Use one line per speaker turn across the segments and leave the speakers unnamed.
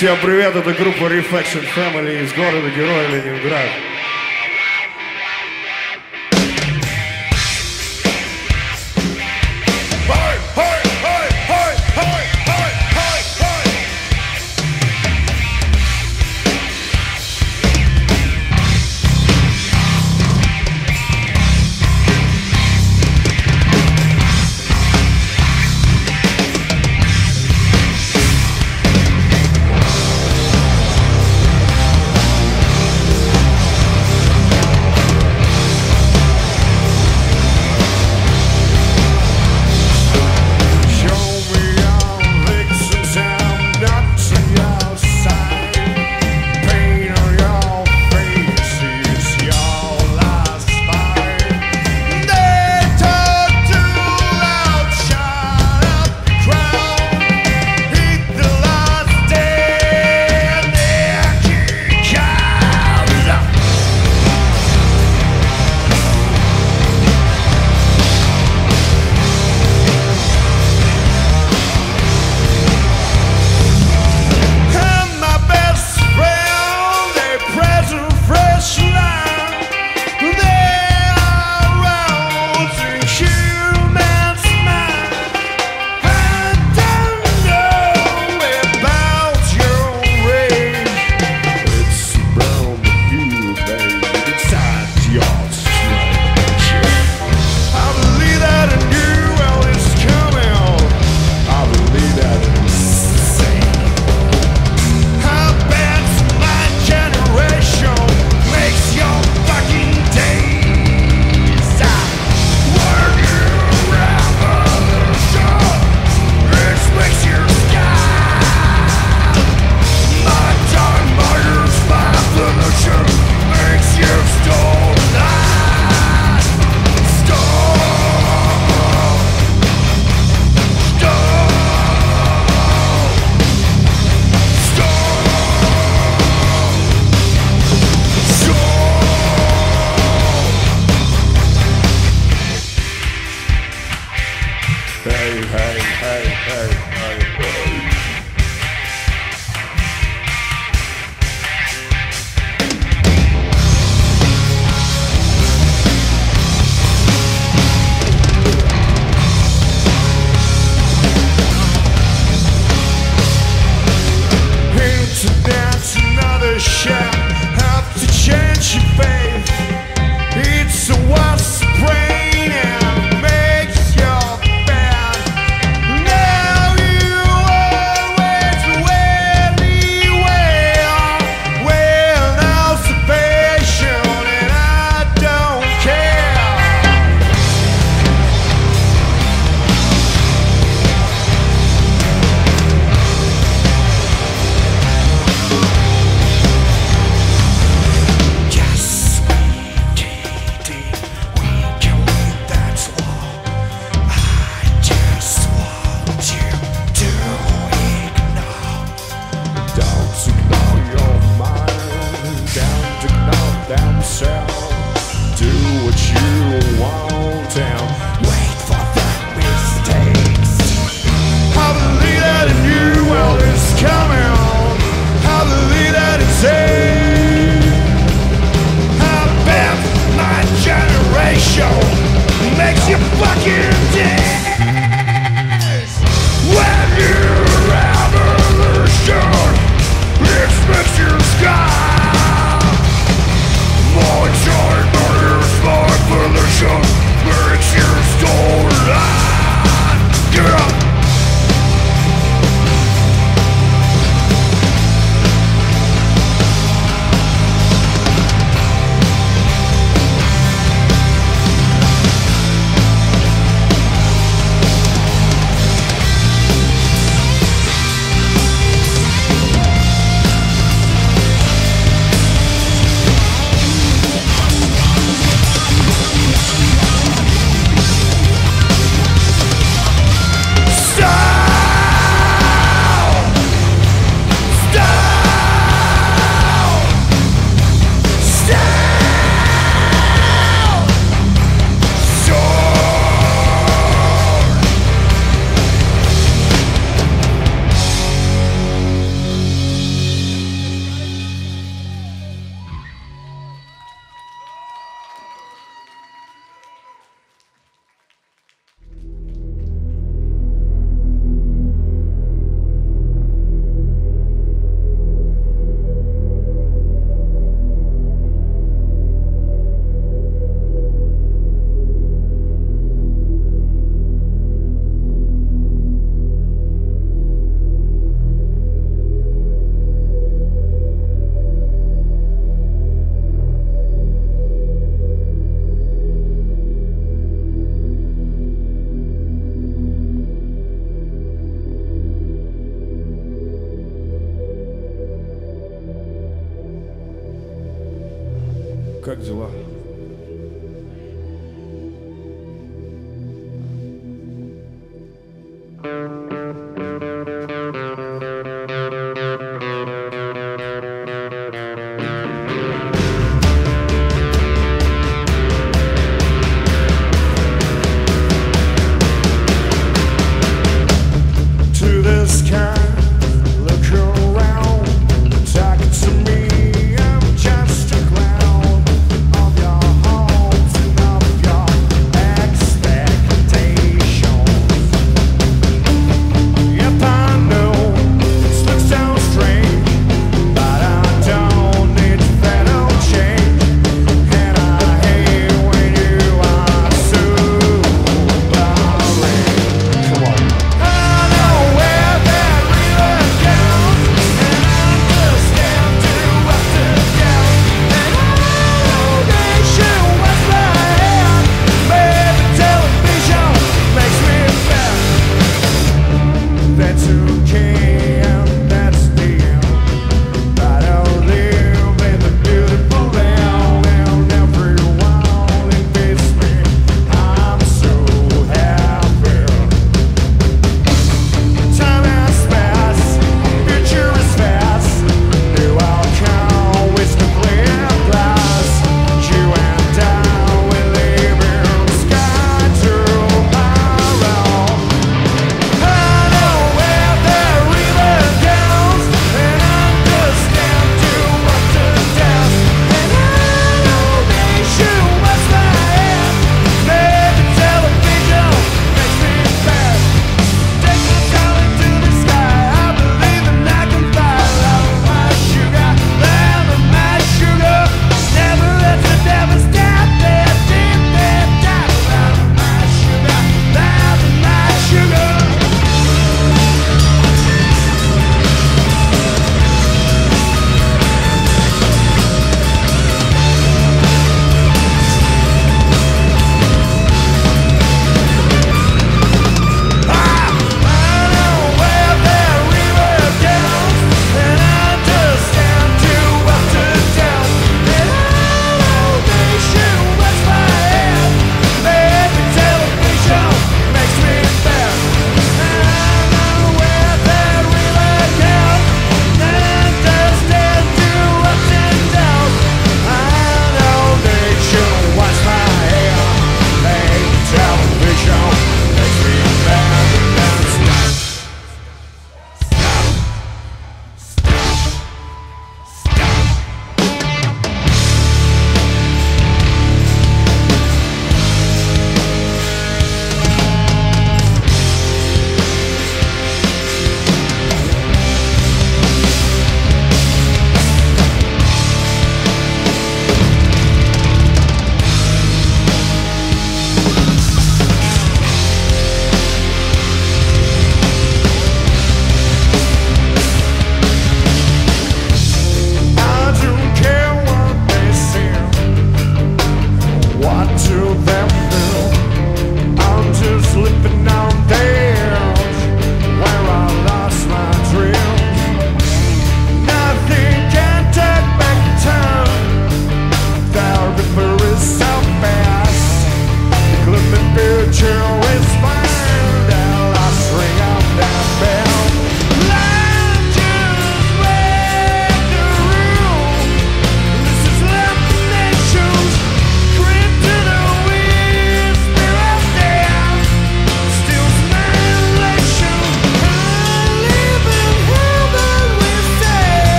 Всем привет, это группа Reflection Family из города Героя Ленинград.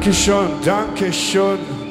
Dankeschön, Dankeschön.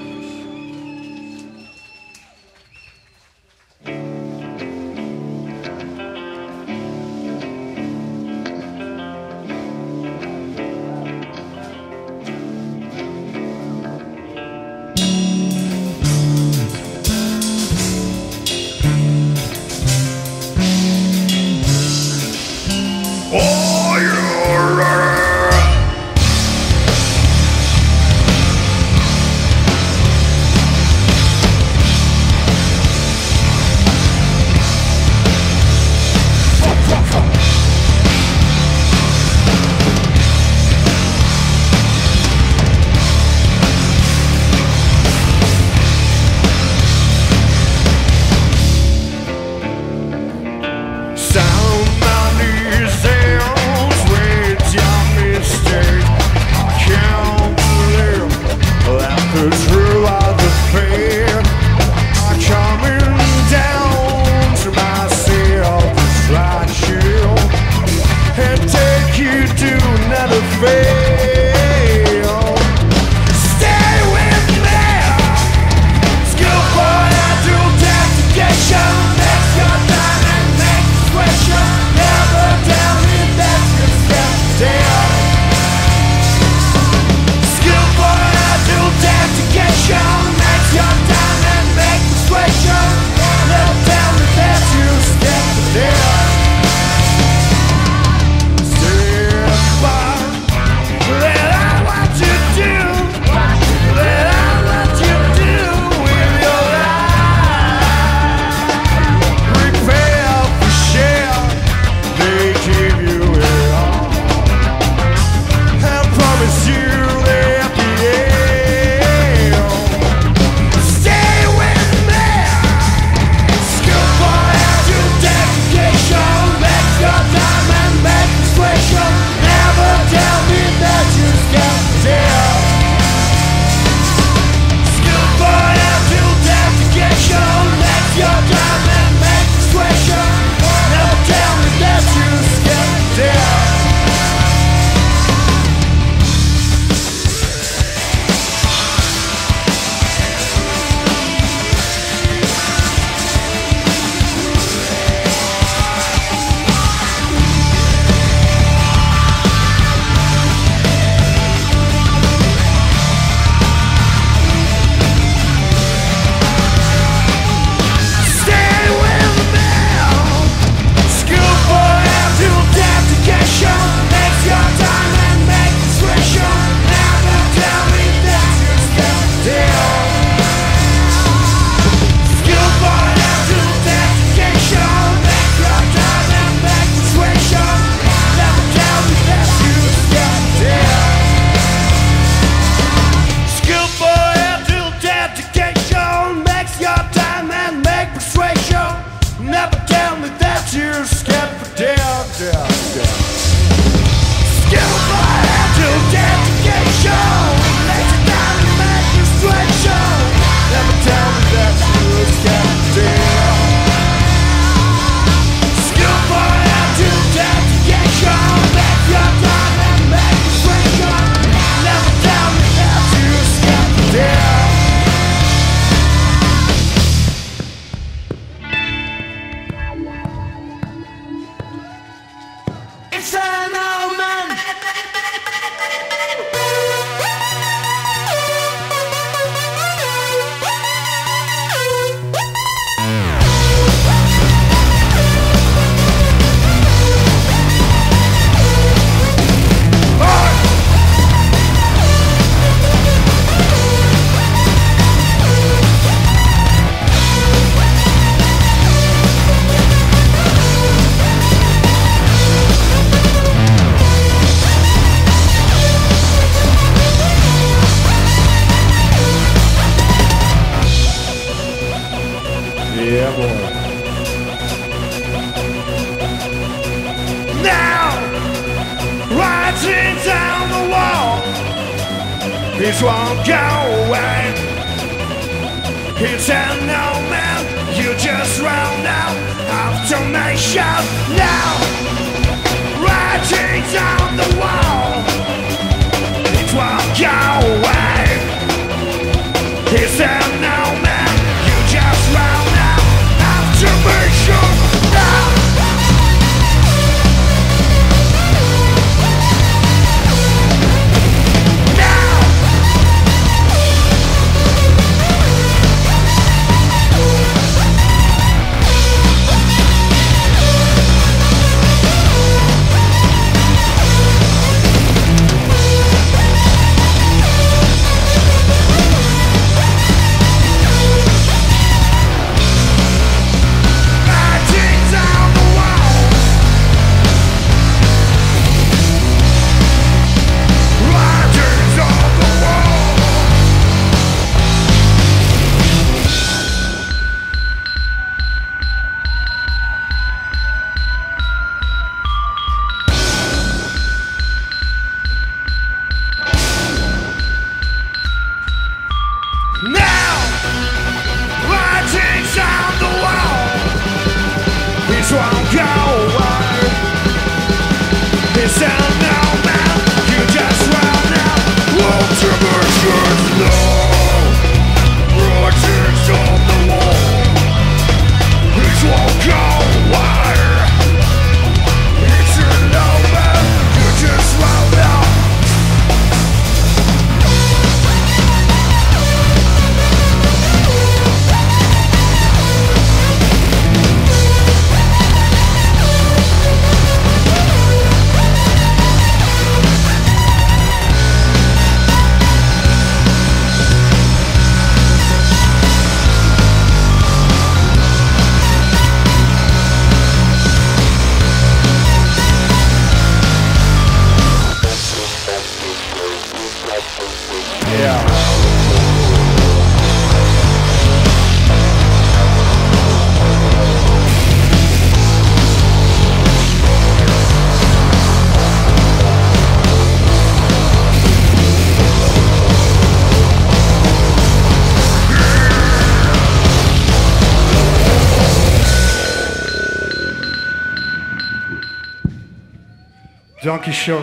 Show.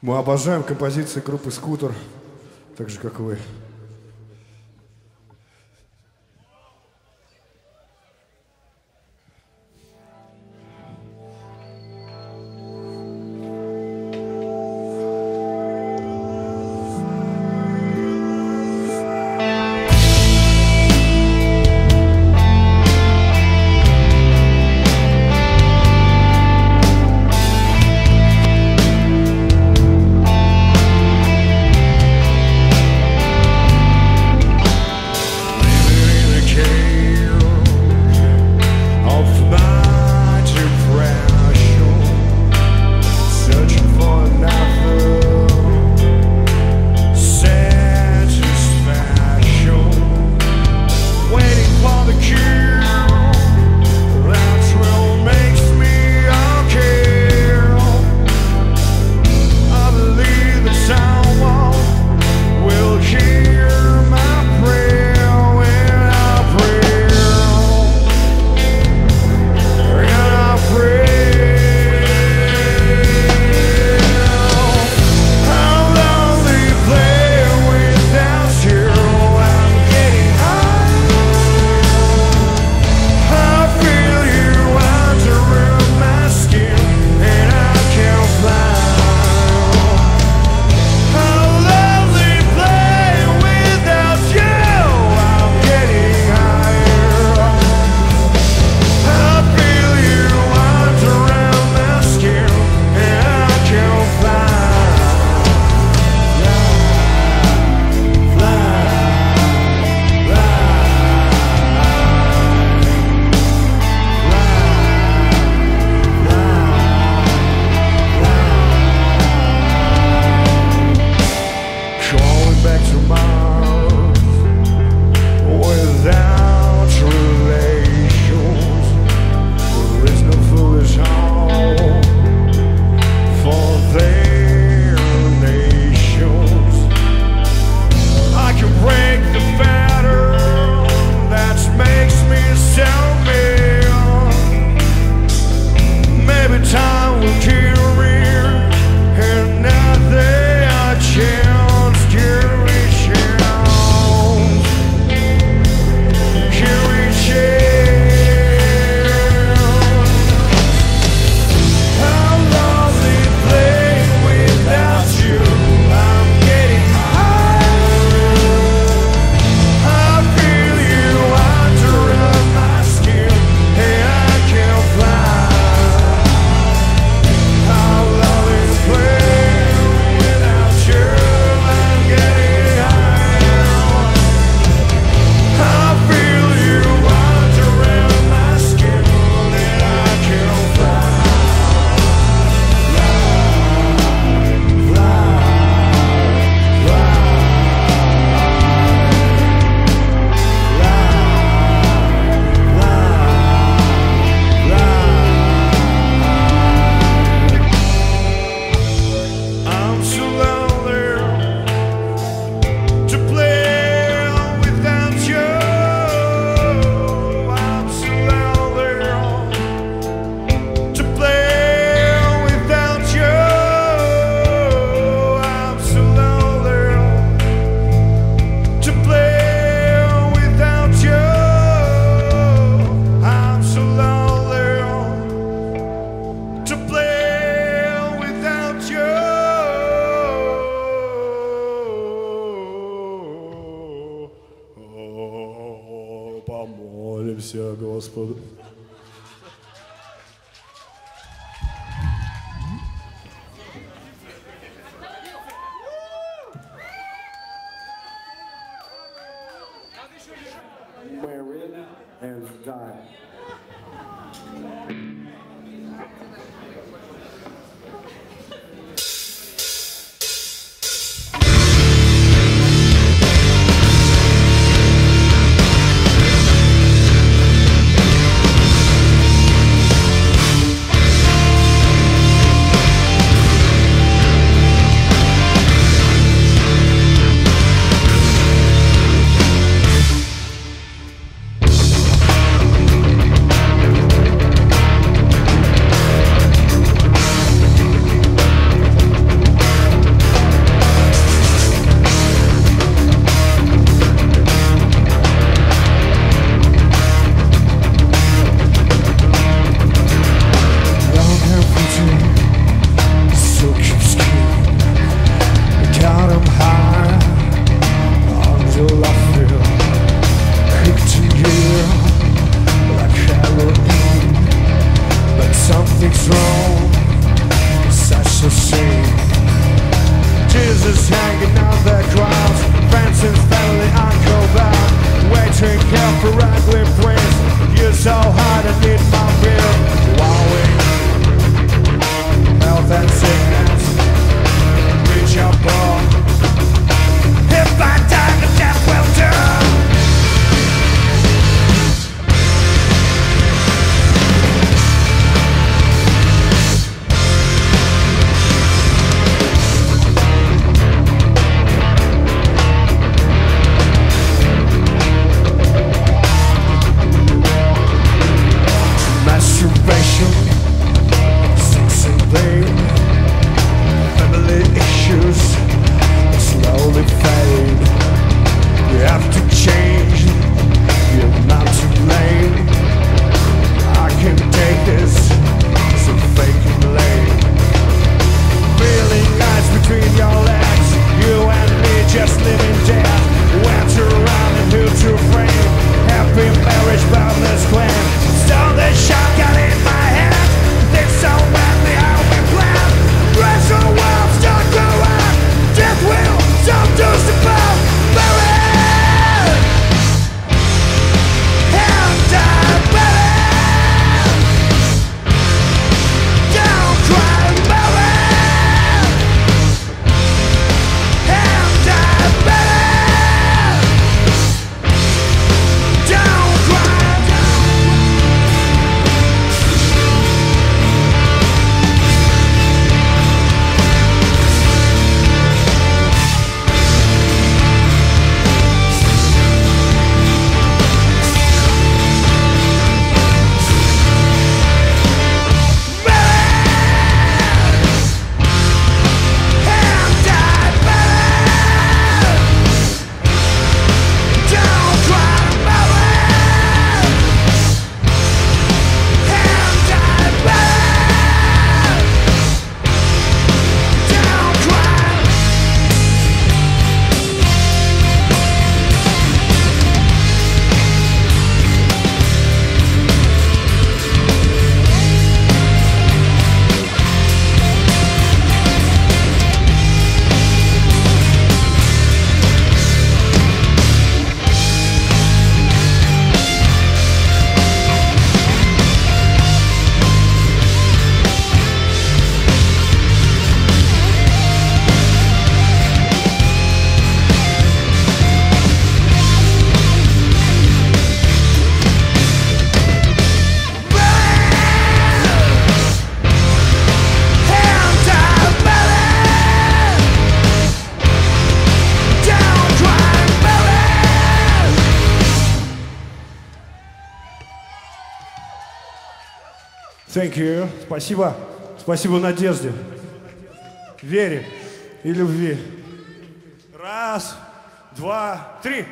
Мы обожаем композиции группы «Скутер», так же, как вы. Спасибо. Спасибо надежде, вере и любви. Раз, два, три.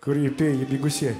Курипей и бегусе.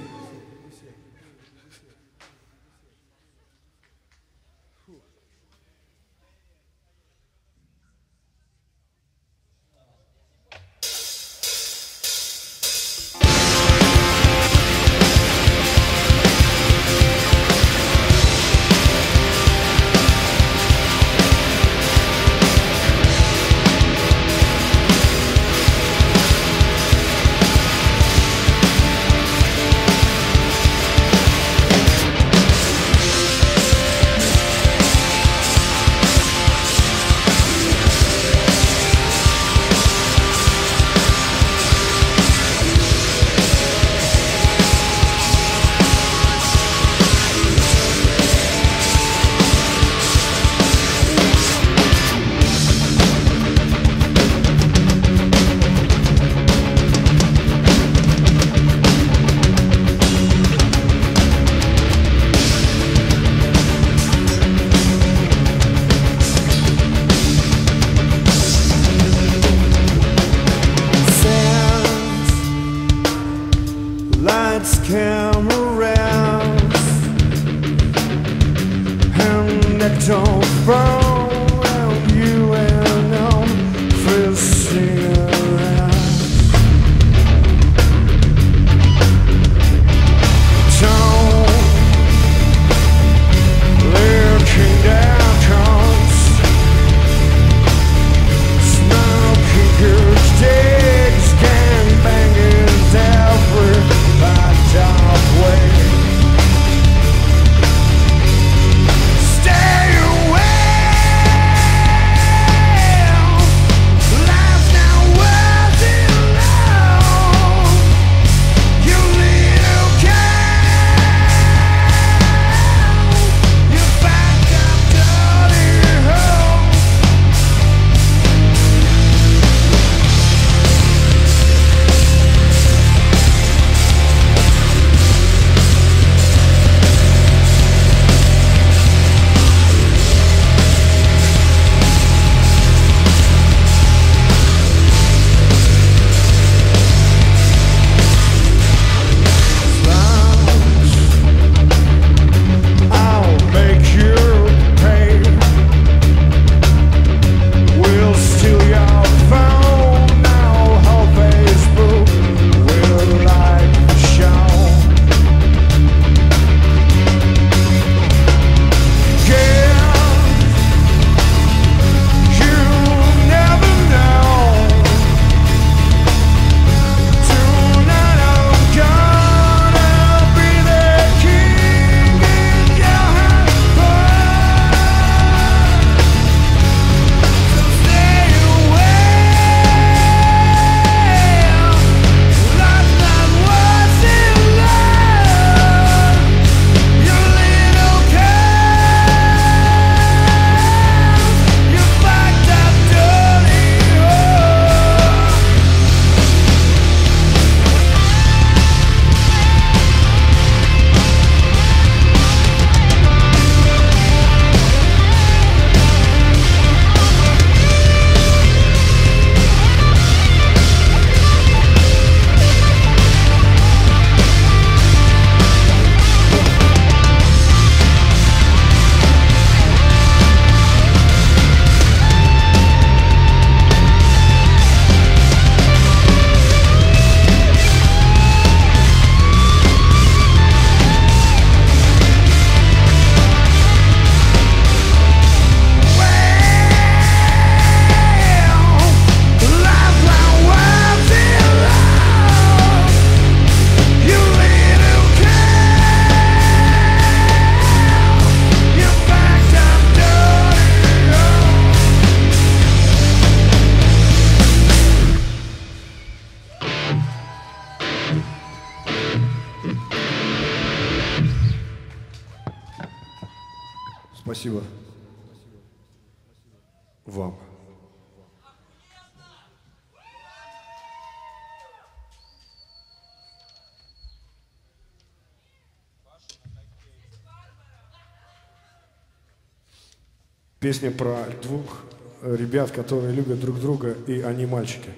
Песня про двух ребят, которые любят друг друга, и они мальчики.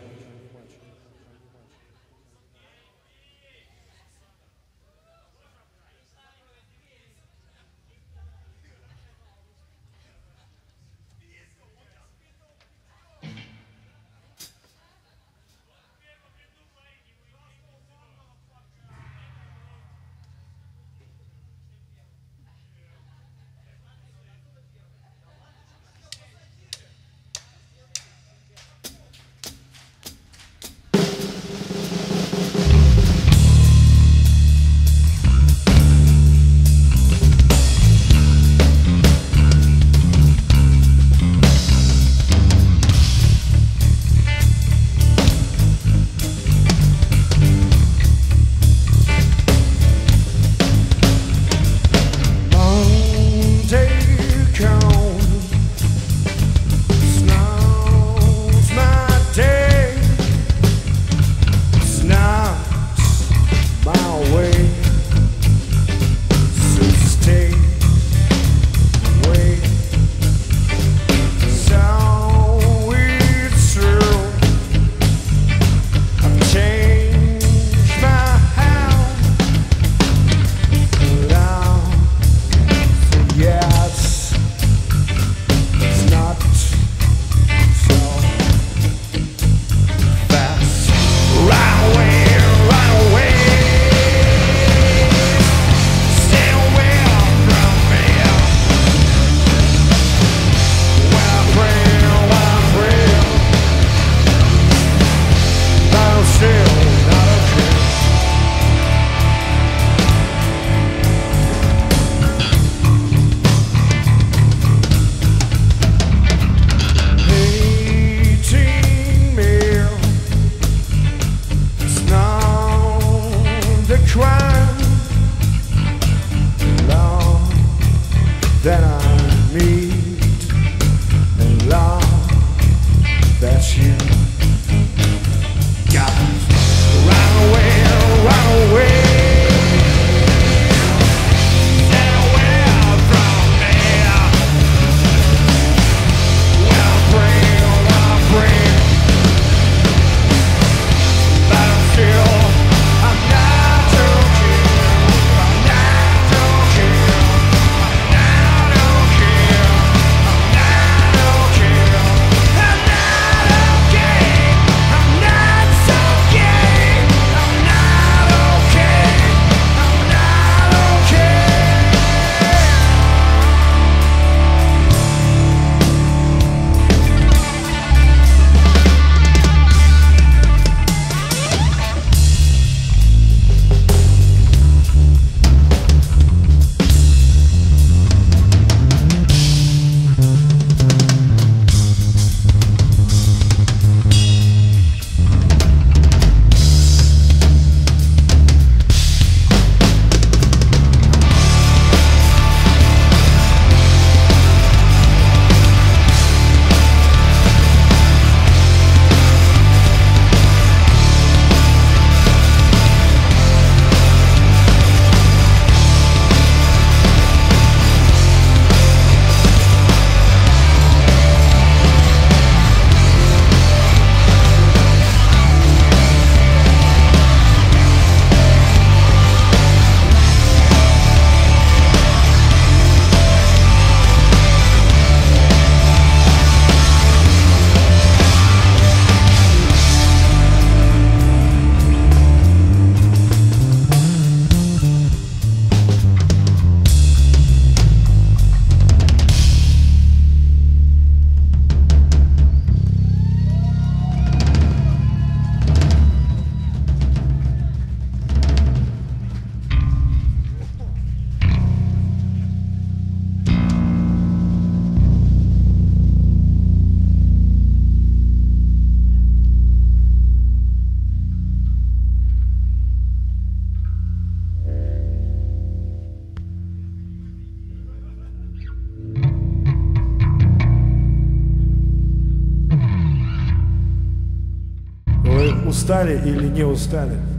Устали или не устали?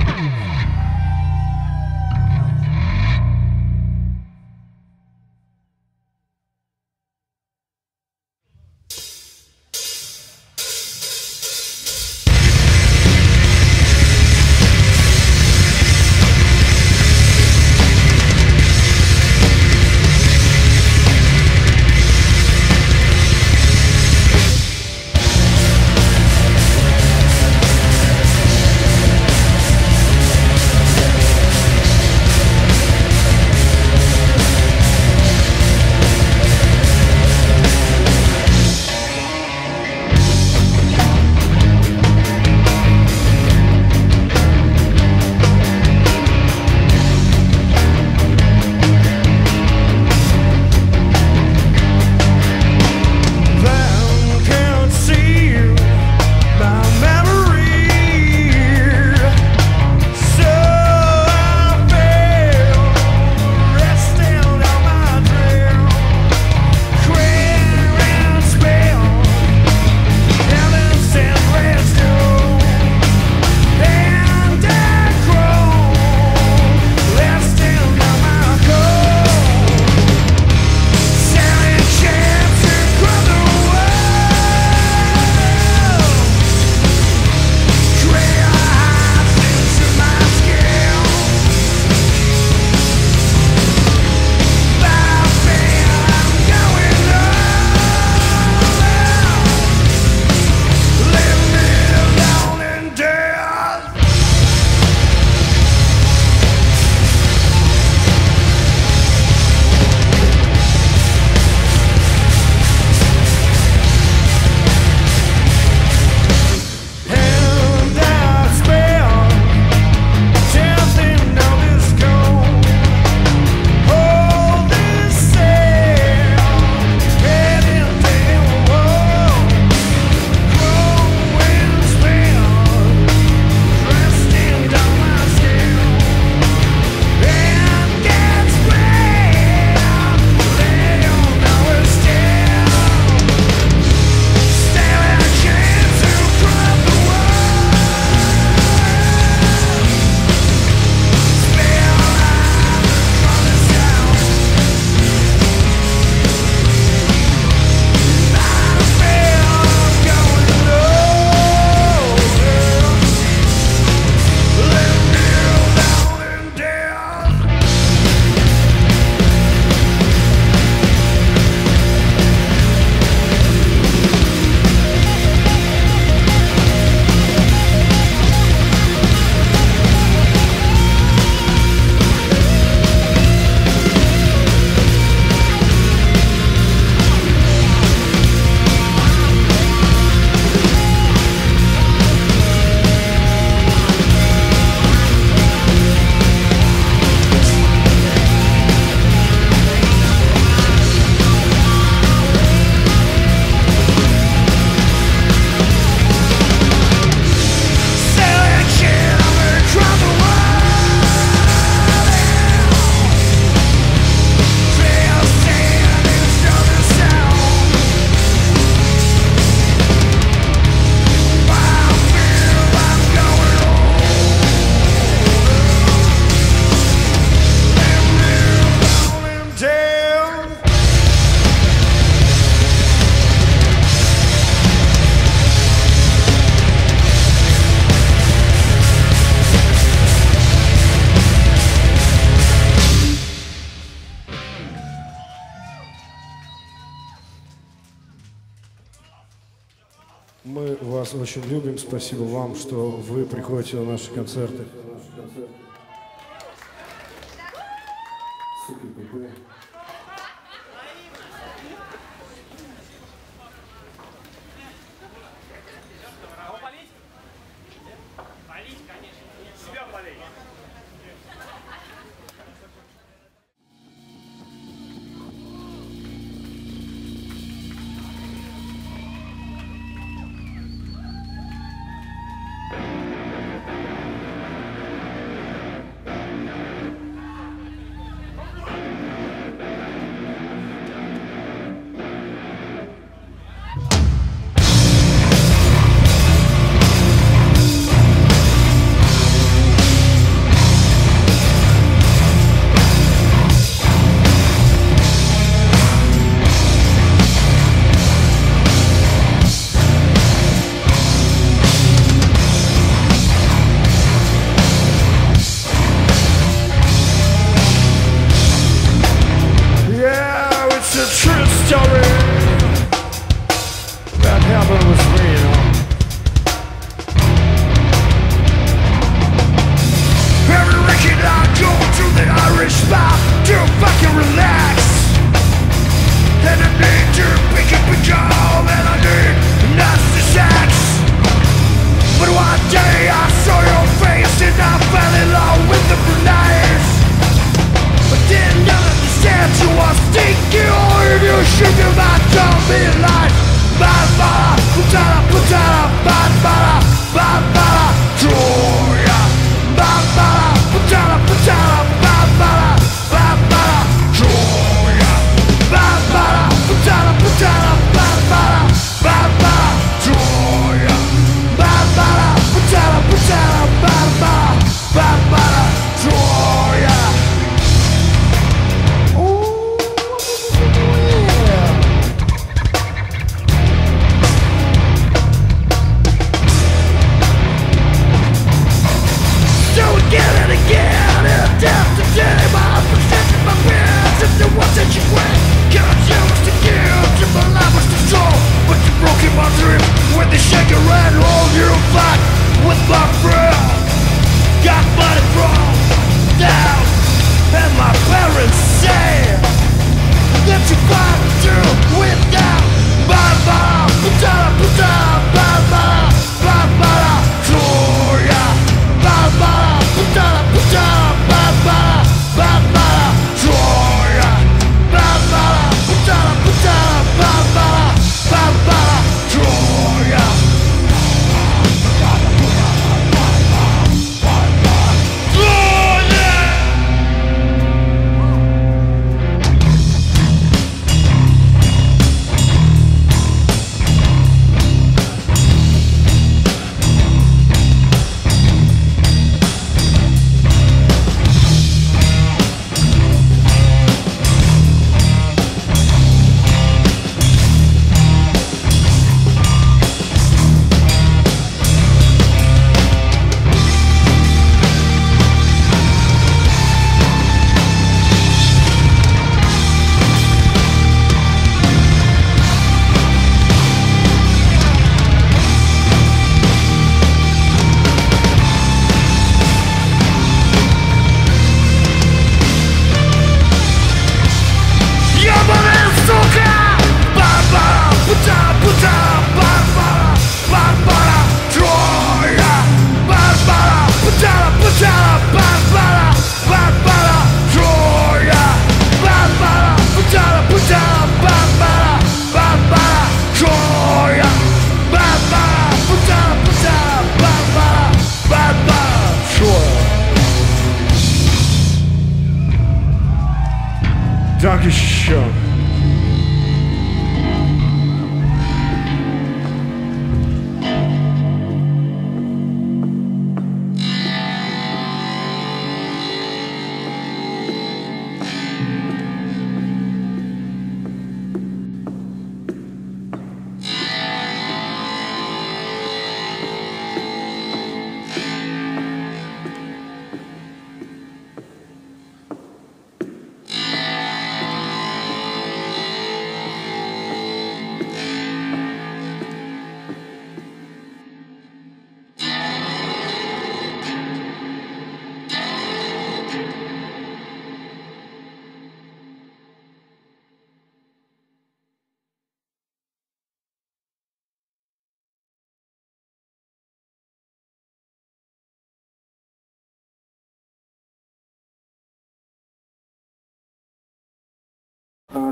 Очень любим. Спасибо вам, что вы приходите на наши концерты.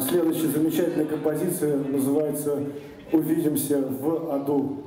Следующая замечательная композиция называется «Увидимся в аду».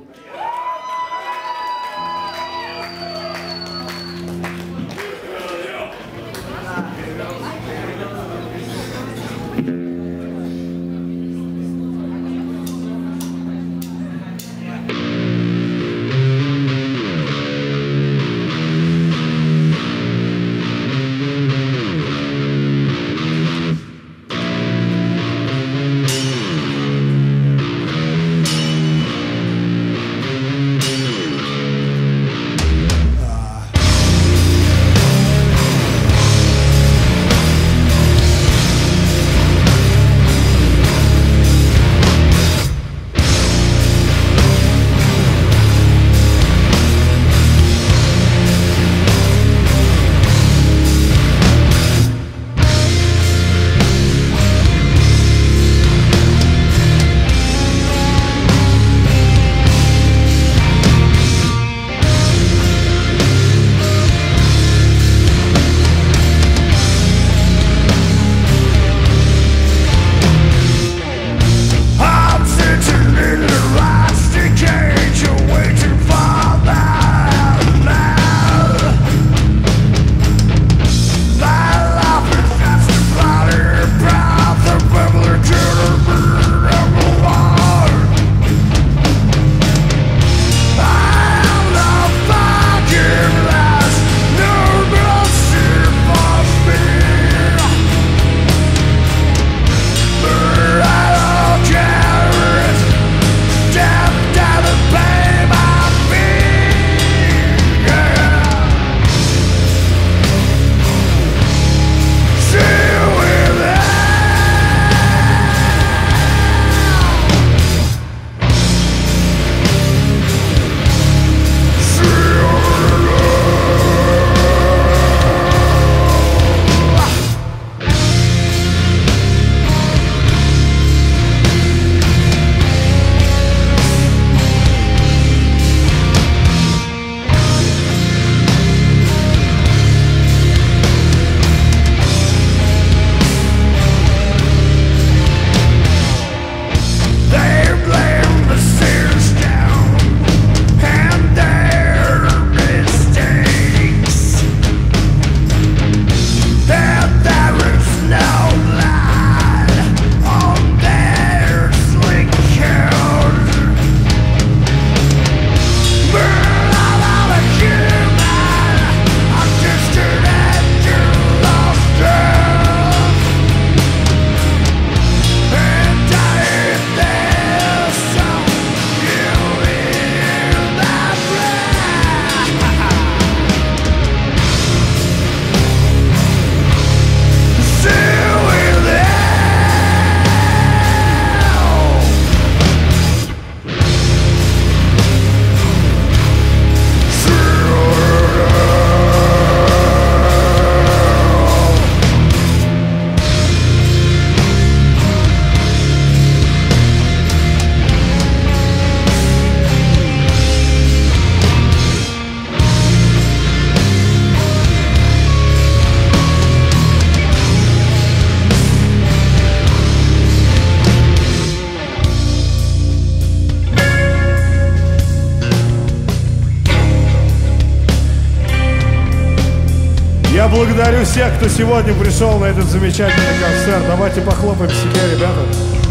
Благодарю всех, кто сегодня пришел на этот замечательный концерт. Давайте похлопаем себе, ребята.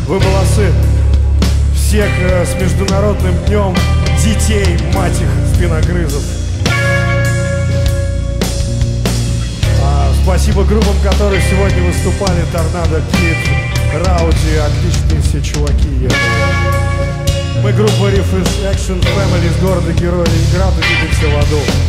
Вы молодцы. Всех э, с Международным днем детей, мать их, спиногрызов. А, спасибо группам, которые сегодня выступали. Торнадо, Кит, Рауди, отличные все чуваки. Мы группа Reflection Family из города Героя Ленинград. Увидимся в аду.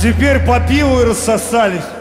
Теперь по пиву и рассосались.